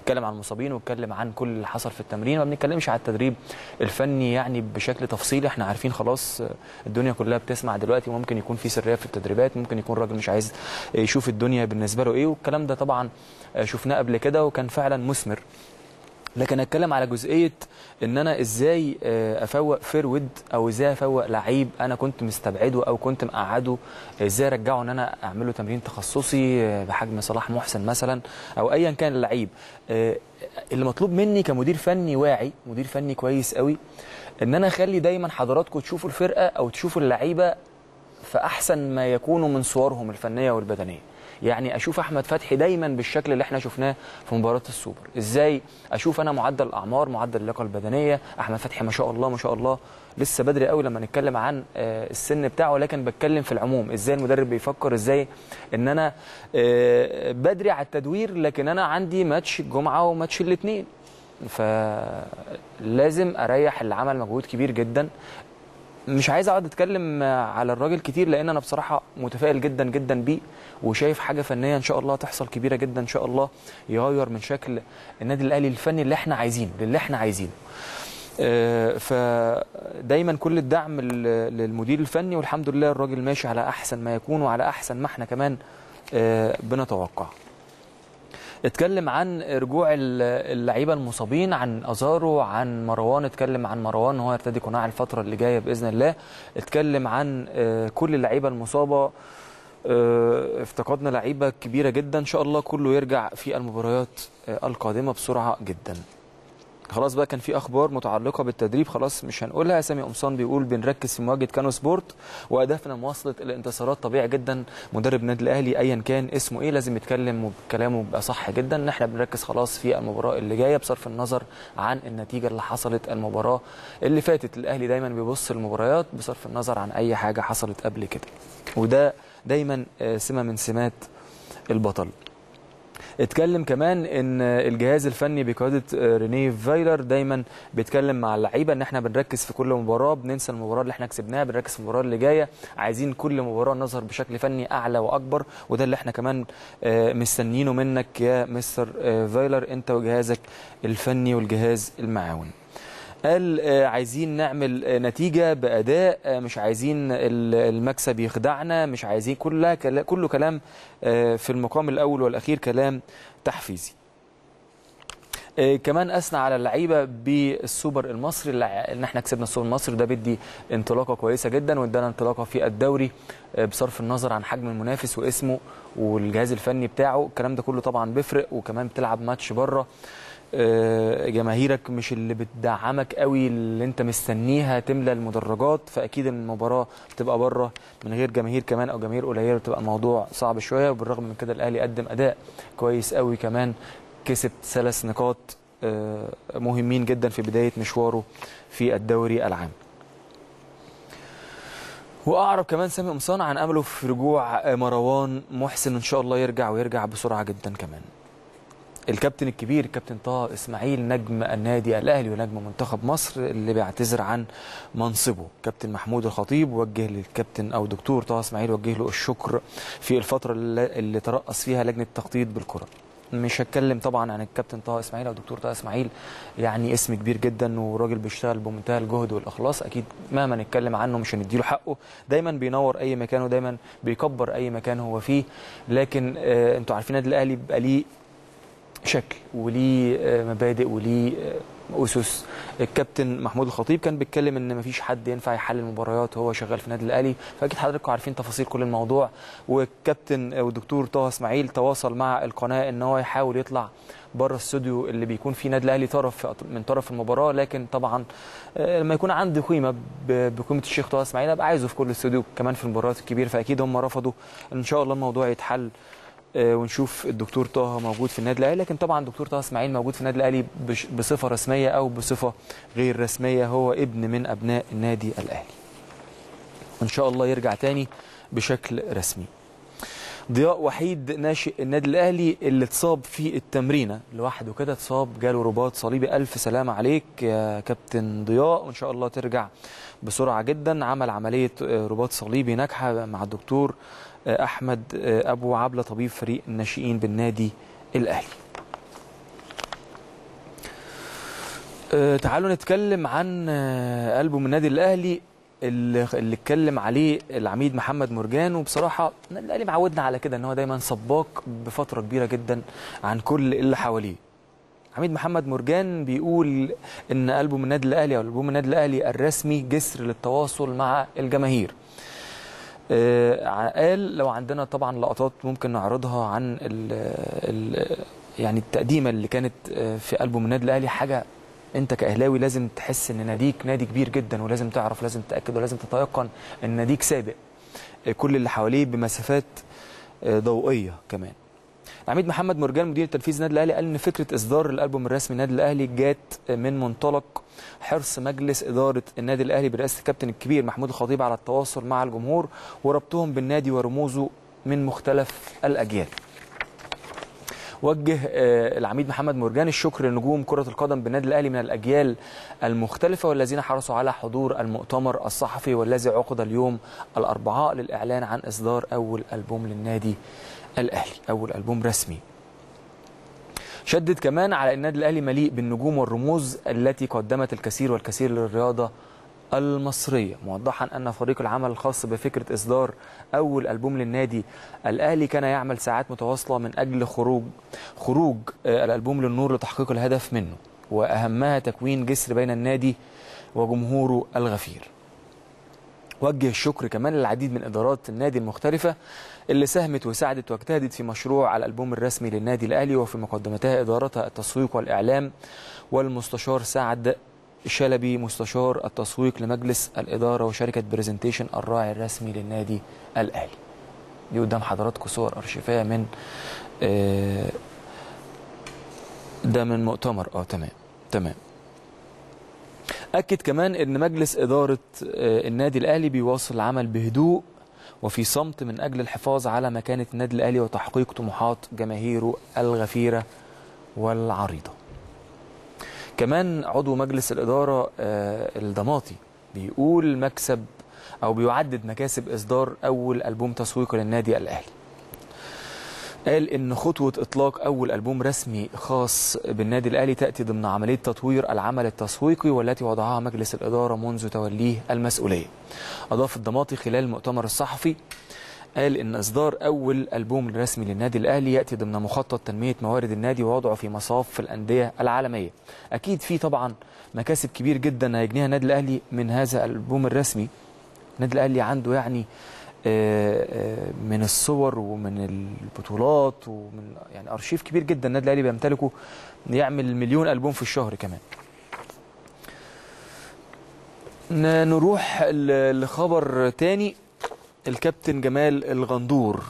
اتكلم عن المصابين واتكلم عن كل اللي حصل في التمرين ما بنتكلمش على التدريب الفني يعني بشكل تفصيلي إحنا عارفين خلاص الدنيا كلها بتسمع دلوقتي وممكن يكون في سرية في التدريبات ممكن يكون الراجل مش عايز يشوف الدنيا بالنسبة له إيه والكلام ده طبعا شفناه قبل كده وكان فعلا مثمر. لكن أتكلم على جزئية إن أنا إزاي أفوق فيرود أو إزاي أفوق لعيب أنا كنت مستبعده أو كنت مقعده. إزاي أرجعه إن أنا أعمله تمرين تخصصي بحجم صلاح محسن مثلا أو ايا كان اللعيب اللي مطلوب مني كمدير فني واعي مدير فني كويس قوي إن أنا أخلي دايما حضراتكم تشوفوا الفرقة أو تشوفوا اللعيبة في أحسن ما يكونوا من صورهم الفنية والبدنية. يعني أشوف أحمد فتحي دايما بالشكل اللي إحنا شفناه في مباراة السوبر. إزاي أشوف أنا معدل الأعمار معدل اللياقة البدنية؟ أحمد فتحي ما شاء الله ما شاء الله. لسه بدري قوي لما نتكلم عن السن بتاعه لكن بتكلم في العموم. إزاي المدرب بيفكر إزاي إن أنا بدري على التدوير لكن أنا عندي ماتش الجمعه وماتش الاثنين فلازم أريح اللي عمل مجهود كبير جدا. مش عايز اقعد اتكلم على الراجل كتير لأن أنا بصراحة متفائل جدا جدا بيه وشايف حاجة فنية إن شاء الله تحصل كبيرة جدا إن شاء الله يغير من شكل النادي الأهلي الفني اللي إحنا عايزينه اللي إحنا عايزينه. فدايما كل الدعم للمدير الفني والحمد لله الراجل ماشي على أحسن ما يكون وعلى أحسن ما إحنا كمان بنتوقع اتكلم عن رجوع اللعيبة المصابين عن أزارو عن مروان اتكلم عن مروان هو يرتدي قناع الفترة اللي جاية بإذن الله. اتكلم عن كل اللعيبة المصابة. افتقدنا لعيبة كبيرة جدا. إن شاء الله كله يرجع في المباريات القادمة بسرعة جدا. خلاص بقى كان في أخبار متعلقة بالتدريب خلاص مش هنقولها. سامي قمصان بيقول بنركز في مواجهة كانو سبورت وهدفنا مواصلة الانتصارات طبيعي جدا. مدرب النادي الأهلي ايا كان اسمه إيه لازم يتكلم وكلامه يبقى صح جدا. ان إحنا بنركز خلاص في المباراة اللي جاية بصرف النظر عن النتيجة اللي حصلت المباراة اللي فاتت. الأهلي دايما بيبص المباريات بصرف النظر عن أي حاجة حصلت قبل كده. وده دايما سمة من سمات البطل. اتكلم كمان إن الجهاز الفني بقيادة رينيه فايلر دايما بيتكلم مع اللعيبة إن إحنا بنركز في كل مباراة بننسى المباراة اللي إحنا كسبناها بنركز في المباراة اللي جاية. عايزين كل مباراة نظهر بشكل فني أعلى وأكبر وده اللي إحنا كمان مستنيينه منك يا مستر فايلر. أنت وجهازك الفني والجهاز المعاون. قال عايزين نعمل نتيجة بأداء مش عايزين المكسب يخدعنا مش عايزين كلها كله كلام في المقام الأول والأخير كلام تحفيزي. كمان أثنى على اللعيبة بالسوبر المصري إن إحنا كسبنا السوبر المصري ده بيدي انطلاقة كويسة جدا وادانا انطلاقة في الدوري بصرف النظر عن حجم المنافس واسمه والجهاز الفني بتاعه. الكلام ده كله طبعا بيفرق وكمان بتلعب ماتش بره. جماهيرك مش اللي بتدعمك قوي اللي انت مستنيها تملى المدرجات فأكيد المباراة بتبقى بره من غير جماهير كمان أو جماهير قليلة بتبقى الموضوع صعب شوية وبالرغم من كده الأهلي قدم أداء كويس قوي كمان كسب ثلاث نقاط مهمين جدا في بداية مشواره في الدوري العام. وأعرب كمان سامي قمصان عن أمله في رجوع مروان محسن إن شاء الله يرجع ويرجع بسرعة جدا كمان. الكابتن الكبير الكابتن طه إسماعيل نجم النادي الأهلي ونجم منتخب مصر اللي بيعتذر عن منصبه. كابتن محمود الخطيب وجه للكابتن أو دكتور طه إسماعيل وجه له الشكر في الفترة اللي ترأس فيها لجنة التخطيط بالكرة. مش هتكلم طبعا عن الكابتن طه إسماعيل أو دكتور طه إسماعيل يعني اسم كبير جدا وراجل بيشتغل بمنتهى الجهد والإخلاص أكيد مهما نتكلم عنه مش هنديله حقه. دايما بينور أي مكان ودايما بيكبر أي مكان هو فيه. لكن آه أنتوا عارفين النادي الأهلي بيبقى ليه شكل وليه مبادئ وليه أسس. الكابتن محمود الخطيب كان بيتكلم إن مفيش حد ينفع يحلل مباريات وهو شغال في النادي الأهلي. فأكيد حضراتكم عارفين تفاصيل كل الموضوع. والكابتن والدكتور طه إسماعيل تواصل مع القناة إن هو يحاول يطلع بره الاستوديو اللي بيكون فيه نادي الأهلي طرف من طرف المباراة. لكن طبعا لما يكون عندي قيمة بقيمة الشيخ طه إسماعيل أبقى عايزه في كل استوديو كمان في المباريات الكبيرة. فأكيد هم رفضوا إن شاء الله الموضوع يتحل. ونشوف الدكتور طه موجود في النادي الأهلي. لكن طبعا الدكتور طه إسماعيل موجود في النادي الأهلي بصفة رسمية أو بصفة غير رسمية. هو ابن من أبناء النادي الأهلي. إن شاء الله يرجع تاني بشكل رسمي. ضياء وحيد ناشئ النادي الأهلي اللي اتصاب في التمرينة لوحده كده اتصاب جاله رباط صليبي. ألف سلامه عليك يا كابتن ضياء وإن شاء الله ترجع بسرعة جدا. عمل عملية رباط صليبي ناجحة مع الدكتور أحمد أبو عبلة طبيب فريق الناشئين بالنادي الأهلي. تعالوا نتكلم عن آه، ألبوم النادي الأهلي. اللي اتكلم عليه العميد محمد مرجان وبصراحة النادي الأهلي معودنا على كده إن هو دايما سباق بفترة كبيرة جدا عن كل اللي حواليه. عميد محمد مرجان بيقول إن ألبوم النادي الأهلي أو ألبوم النادي الأهلي الرسمي جسر للتواصل مع الجماهير. آه، قال لو عندنا طبعا لقطات ممكن نعرضها عن ال ال يعني التقديمه اللي كانت آه، في ألبوم النادي الأهلي حاجة انت كأهلاوي لازم تحس ان ناديك نادي كبير جدا ولازم تعرف لازم تتأكد ولازم تتيقن ان ناديك سابق كل اللي حواليه بمسافات آه، ضوئية كمان العميد محمد مرجان مدير التنفيذي النادي الأهلي قال إن فكرة إصدار الألبوم الرسمي النادي الأهلي جات من منطلق حرص مجلس إدارة النادي الأهلي برئاسة الكابتن الكبير محمود الخطيب على التواصل مع الجمهور وربطهم بالنادي ورموزه من مختلف الأجيال. وجه آه، العميد محمد مرجان الشكر لنجوم كرة القدم بالنادي الأهلي من الأجيال المختلفة والذين حرصوا على حضور المؤتمر الصحفي والذي عقد اليوم الأربعاء للإعلان عن إصدار أول ألبوم للنادي الأهلي أول ألبوم رسمي. شدد كمان على النادي الأهلي مليء بالنجوم والرموز التي قدمت الكثير والكثير للرياضة المصرية موضحا أن فريق العمل الخاص بفكرة إصدار أول ألبوم للنادي الأهلي كان يعمل ساعات متواصلة من أجل خروج خروج آه، الألبوم للنور لتحقيق الهدف منه وأهمها تكوين جسر بين النادي وجمهوره الغفير. وجه الشكر كمان للعديد من إدارات النادي المختلفة اللي ساهمت وساعدت واجتهدت في مشروع الألبوم الرسمي للنادي الأهلي وفي مقدمتها إدارتها التسويق والإعلام والمستشار سعد شلبي مستشار التسويق لمجلس الإدارة وشركة برزنتيشن الراعي الرسمي للنادي الأهلي. دي قدام حضراتكم صور أرشيفية من آه، ده من مؤتمر. آه تمام. تمام. أكد كمان أن مجلس إدارة آه، النادي الأهلي بيواصل العمل بهدوء وفي صمت من أجل الحفاظ على مكانة النادي الأهلي وتحقيق طموحات جماهيره الغفيرة والعريضة. كمان عضو مجلس الإدارة آه، الضماطي بيقول مكسب أو بيعدد مكاسب إصدار أول ألبوم تسويقي للنادي الأهلي. قال إن خطوة إطلاق أول ألبوم رسمي خاص بالنادي الأهلي تأتي ضمن عملية تطوير العمل التسويقي والتي وضعها مجلس الإدارة منذ توليه المسؤولية. أضاف الضماطي خلال المؤتمر الصحفي قال إن إصدار أول ألبوم رسمي للنادي الأهلي يأتي ضمن مخطط تنمية موارد النادي ووضعه في مصاف الأندية العالمية. أكيد في طبعا مكاسب كبير جدا هيجنيها النادي الأهلي من هذا الألبوم الرسمي. النادي الأهلي عنده يعني آه، آه، من الصور ومن البطولات ومن يعني أرشيف كبير جدا النادي الأهلي بيمتلكه يعمل مليون ألبوم في الشهر كمان. نروح لخبر تاني. الكابتن جمال الغندور.